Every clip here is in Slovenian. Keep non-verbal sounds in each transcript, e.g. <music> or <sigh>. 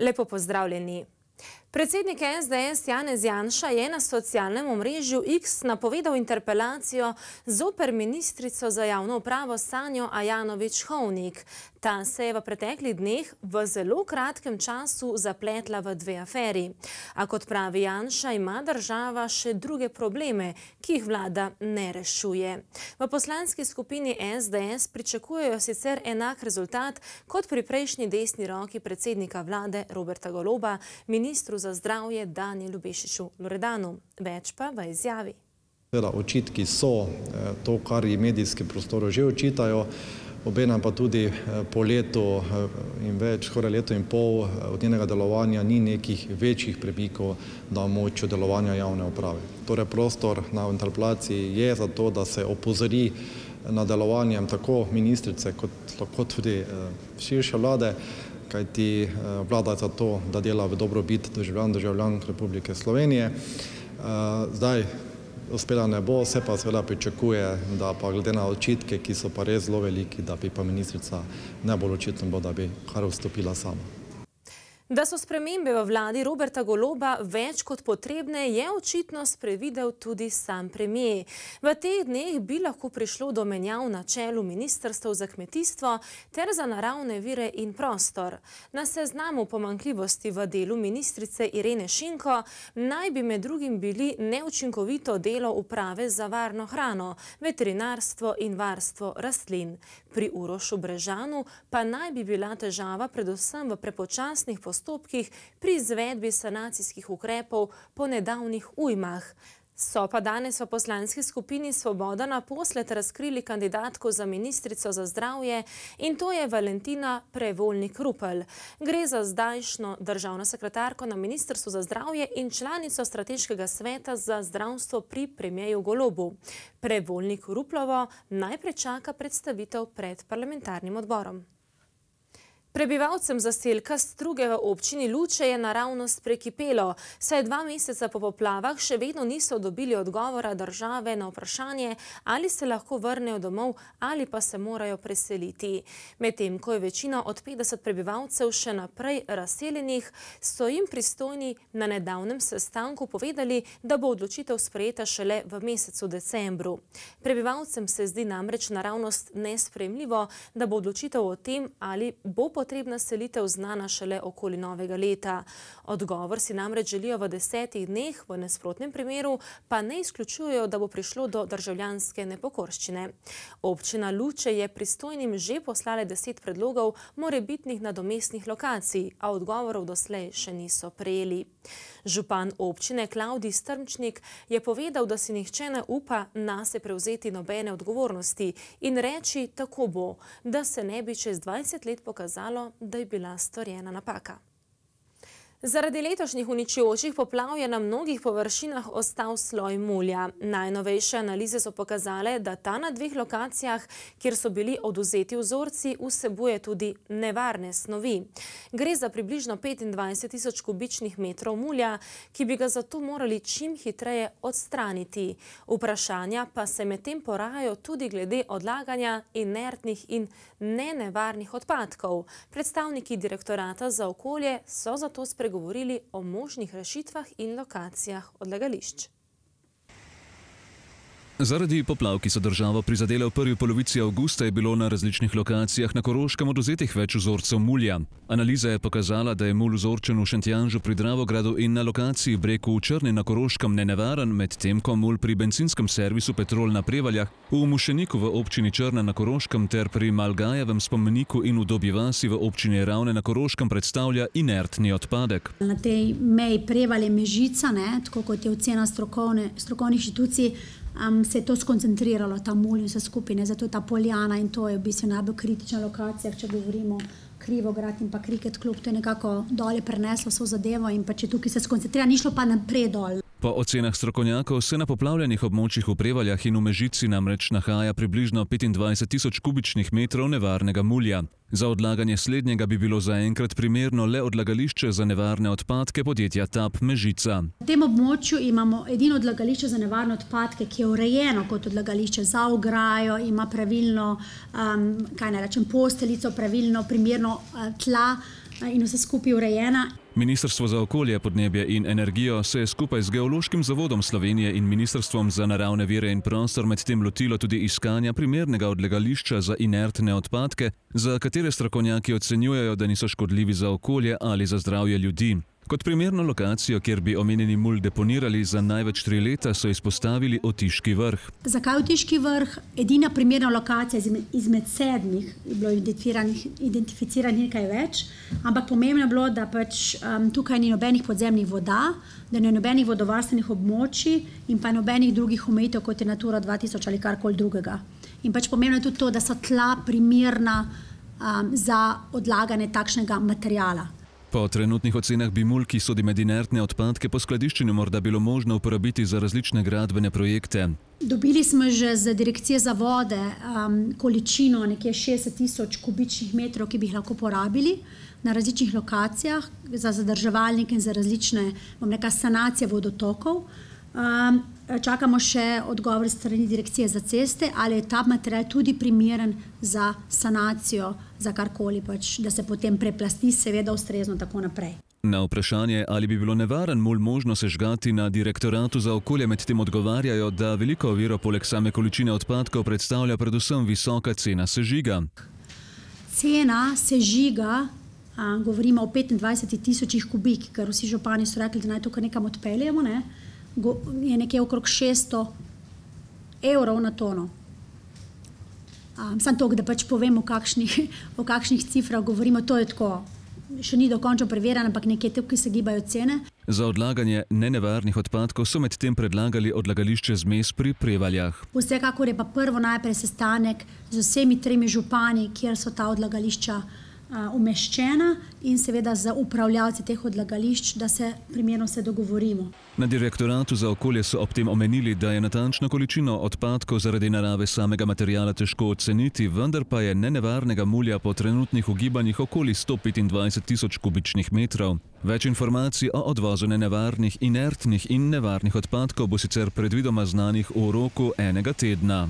Lepo pozdravljeni. Predsednik SDS Janez Janša je na socialnem omrežju X napovedal interpelacijo zoper ministrico za javno upravo Sanjo Ajanovič-Hovnik. Ta se je v preteklih dneh v zelo kratkem času zapletla v dve aferi. A kot pravi Janša, ima država še druge probleme, ki jih vlada ne rešuje. V poslanski skupini SDS pričakujejo sicer enak rezultat kot pri prejšnji desni roki predsednika vlade Roberta Goloba, ministru za zdravje Danielu Bešiču Loredanu. Več pa v izjavi. Očitki so to, kar ji medijski prostori že očitajo, obenem pa tudi po letu in več, skoraj leto in pol od njenega delovanja ni nekih večjih premikov na območju delovanja javne uprave. Torej prostor na interpelaciji je za to, da se opozori na delovanjem tako ministrice kot tudi širše vlade, kajti vlada je za to, da dela v dobrobit državljank, državljank Republike Slovenije. Zdaj uspela ne bo, se pa seveda pričakuje, da pa glede na očitke, ki so pa res zelo veliki, da bi pa ministrica najbolj očitno bilo, da bi kar odstopila sama. Da so spremembe v vladi Roberta Goloba več kot potrebne, je očitno sprevidel tudi sam premijer. V teh dneh bi lahko prišlo do menjav na čelu ministrstev za kmetijstvo ter za naravne vire in prostor. Na seznamu pomankljivosti v delu ministrice Irene Šinko naj bi med drugim bili neučinkovito delo uprave za varno hrano, veterinarstvo in varstvo rastlin. Pri Urošu Brežanu pa naj bi bila težava predvsem v prepočasnih postopkih postopkih pri izvedbi sanacijskih ukrepov po nedavnih ujmah. So pa danes v poslanski skupini Svoboda naposled razkrili kandidatko za ministrico za zdravje in to je Valentina Prevolnik-Rupel. Gre za zdajšno državno sekretarko na Ministrstvu za zdravje in članico strateškega sveta za zdravstvo pri premijeju Golobu. Prevolnik-Ruplovo najprej čaka predstavitev pred parlamentarnim odborom. Prebivalcem zaselka Struge v občini Luče je naravnost prekipelo, saj dva meseca po poplavah še vedno niso dobili odgovora države na vprašanje, ali se lahko vrnejo domov ali pa se morajo preseliti. Medtem, ko je večina od 50 prebivalcev še naprej razseljenih, so jim pristojni na nedavnem sestanku povedali, da bo odločitev sprejeta šele v mesecu decembru. Prebivalcem se zdi namreč naravnost nespremljivo, da bo odločitev o tem, ali bo potrebno potrebna selitev znana šele okoli novega leta. Odgovor si namreč želijo v desetih dneh, v nasprotnem primeru pa ne izključujejo, da bo prišlo do državljanske nepokorščine. Občina Luče je pristojnim že poslale deset predlogov morebitnih nadomestnih lokacij, a odgovorov doslej še niso prejeli. Župan občine Klaudij Strmčnik je povedal, da si nihče ne upa nase prevzeti nobene odgovornosti in reči tako bo, da se ne bi čez 20 let pokazalo, da je bila storjena napaka. Zaradi letošnjih uničujočih poplav je na mnogih površinah ostal sloj mulja. Najnovejše analize so pokazale, da ta na dveh lokacijah, kjer so bili oduzeti vzorci, vsebuje tudi nevarne snovi. Gre za približno 25 tisoč kubičnih metrov mulja, ki bi ga zato morali čim hitreje odstraniti. Vprašanja pa se med tem porajajo tudi glede odlaganja inertnih in nenevarnih odpadkov. Predstavniki direktorata za okolje so zato spregovorili govorili o možnih rešitvah in lokacijah odlagališč. Zaradi poplav, ki so državo prizadele v prvi polovici avgusta, je bilo na različnih lokacijah na Koroškem oduzetih več vzorcev mulja. Analiza je pokazala, da je mul vzorčen v Šentjanžu pri Dravogradu in na lokaciji Breku v Črni na Koroškem nenevaren, medtem ko mul pri benzinskem servisu Petrol na Prevaljah, v Mušeniku v občini Črna na Koroškem ter pri Malgajevem spomeniku in v Dobji vasi v občini Ravne na Koroškem predstavlja inertni odpadek. Na tej meji Prevalje Mežica, tako kot je ocena strokovnih inštitucij, se je to skoncentriralo, ta mulj in vse skupaj, zato je ta poljana in to je v bistvu najbolj kritična lokacija, če govorimo Krivograd in pa Kriket klub, to je nekako dolje preneslo vso zadevo in pa če tukaj se skoncentrira, ni šlo pa naprej dol. Po ocenah strokovnjakov se na poplavljenih območjih v Prevaljah in v Mežici namreč nahaja približno 25 tisoč kubičnih metrov nevarnega mulja. Za odlaganje slednjega bi bilo zaenkrat primerno le odlagališče za nevarne odpadke podjetja TAP Mežica. V tem območju imamo edino odlagališče za nevarne odpadke, ki je urejeno kot odlagališče za ograjo, ima pravilno, kaj naj rečem, posteljico, pravilno, primerno tla, in vse skupaj urejena. Ministrstvo za okolje, podnebje in energijo se je skupaj z Geološkim zavodom Slovenije in Ministrstvom za naravne vire in prostor medtem lotilo tudi iskanja primernega odlagališča za inertne odpadke, za katere strokovnjaki ocenjujejo, da niso škodljivi za okolje ali za zdravje ljudi. Kot primerno lokacijo, kjer bi omenjeni mul deponirali za največ tri leta, so izpostavili Otiški vrh. Zakaj Otiški vrh? Edina primerna lokacija izmed sedmih, je bilo identificiranih nekaj več, ampak pomembno je bilo, da pač um, tukaj ni nobenih podzemnih voda, da ni nobenih vodovarstvenih območij in pa nobenih drugih omejitev, kot je Natura 2000 ali karkoli drugega. In pač pomembno je tudi to, da so tla primerna um, za odlaganje takšnega materijala. Po trenutnih ocenah bi mul, ki sodi med inertne odpadke, po skladiščenju morda bilo možno uporabiti za različne gradbene projekte. Dobili smo že za direkcije za vode um, količino nekje 60 tisoč kubičnih metrov, ki bi jih lahko porabili na različnih lokacijah za zadrževalnike in za različne neka, sanacije vodotokov. Um, čakamo še odgovor strani direkcije za ceste, ali je ta material tudi primeren za sanacijo, za karkoli, pač, da se potem preplasti, seveda ustrezno tako naprej. Na vprašanje, ali bi bilo nevaren mul možno sežgati na direktoratu za okolje, medtem odgovarjajo, da veliko oviro poleg same količine odpadkov predstavlja predvsem visoka cena sežiga. Cena sežiga, a, govorimo o 25 tisočih kubik, ker vsi župani so rekli, da naj to kar nekam odpeljemo. Ne? Je nekje okrog 600 evrov na tono. Um, Sam to, da pač povem, o kakšnih, <laughs> o kakšnih cifrah govorimo, to je tako. Še ni dokončno preverjeno, ampak nekje tukaj se gibajo cene. Za odlaganje nenevarnih odpadkov so medtem predlagali odlagališče zmes pri prevaljah. Vsekakor je pa prvo najprej sestanek z vsemi tremi župani, kjer so ta odlagališča umeščena in seveda za upravljavci teh odlagališč, da se primerno se dogovorimo. Na direktoratu za okolje so ob tem omenili, da je natančno količino odpadkov zaradi narave samega materijala težko oceniti, vendar pa je nenevarnega mulja po trenutnih ugibanjih okoli 125 tisoč kubičnih metrov. Več informacij o odvozu nenevarnih, inertnih in nevarnih odpadkov bo sicer predvidoma znanih v roku enega tedna.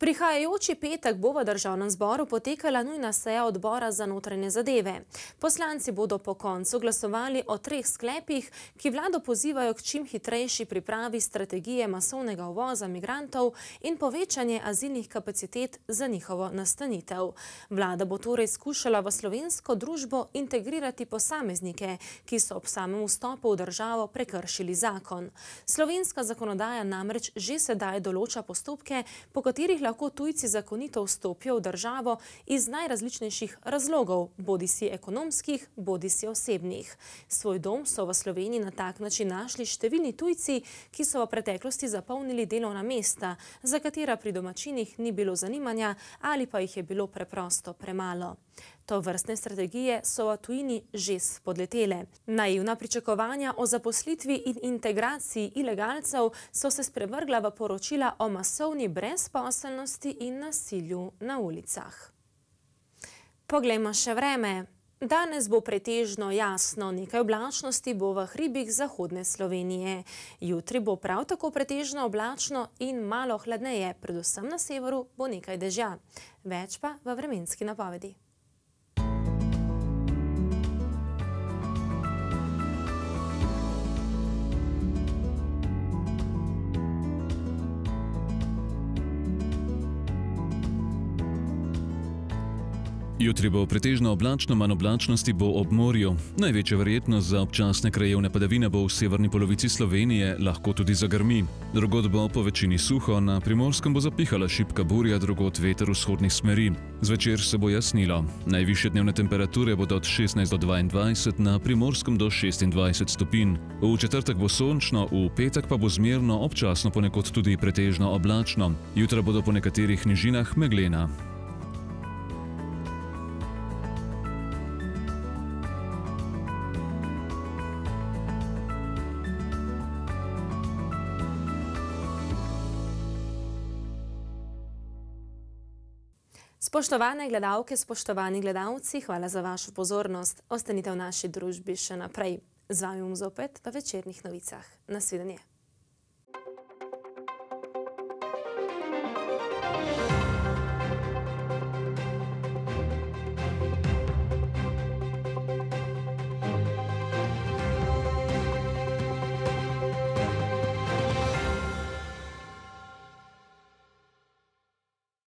Prihajajoči petek bo v državnem zboru potekala nujna seja odbora za notranje zadeve. Poslanci bodo po koncu glasovali o treh sklepih, ki vlado pozivajo k čim hitrejši pripravi strategije masovnega uvoza migrantov in povečanje azilnih kapacitet za njihovo nastanitev. Vlada bo torej skušala v slovensko družbo integrirati posameznike, ki so ob samem vstopu v državo prekršili zakon. Slovenska zakonodaja namreč že sedaj določa postopke, po katerih lahko lahko tujci zakonito vstopijo v državo iz najrazličnejših razlogov, bodi si ekonomskih, bodi si osebnih. Svoj dom so v Sloveniji na tak način našli številni tujci, ki so v preteklosti zapolnili delovna mesta, za katera pri domačinih ni bilo zanimanja ali pa jih je bilo preprosto premalo. To vrstne strategije so v tujini že spodletele. Naivna pričakovanja o zaposlitvi in integraciji ilegalcev so se sprevrgla v poročila o masovni brezposelnosti in nasilju na ulicah. Poglejmo še vreme. Danes bo pretežno jasno, nekaj oblačnosti bo v hribih zahodne Slovenije. Jutri bo prav tako pretežno oblačno in malo hladneje, predvsem na severu bo nekaj dežja. Več pa v vremenski napovedi. Jutri bo pretežno oblačno, manj oblačnosti bo ob morju. Največja verjetnost za občasne krajevne padavine bo v severni polovici Slovenije, lahko tudi za grmi. Drugod bo po večini suho, na primorskem bo zapihala šipka burja, drugod veter vzhodnih smeri. Zvečer se bo jasnilo. Najviše dnevne temperature bodo od 16 do 22, na primorskem do 26 stopinj. V četrtek bo sončno, v petek pa bo zmerno, občasno ponekod tudi pretežno oblačno. Jutra bodo po nekaterih nižinah meglena. Spoštovane gledalke, spoštovani gledalci, hvala za vašo pozornost. Ostanite v naši družbi še naprej. Z vami bom zopet v večernih novicah. Nasvidenje.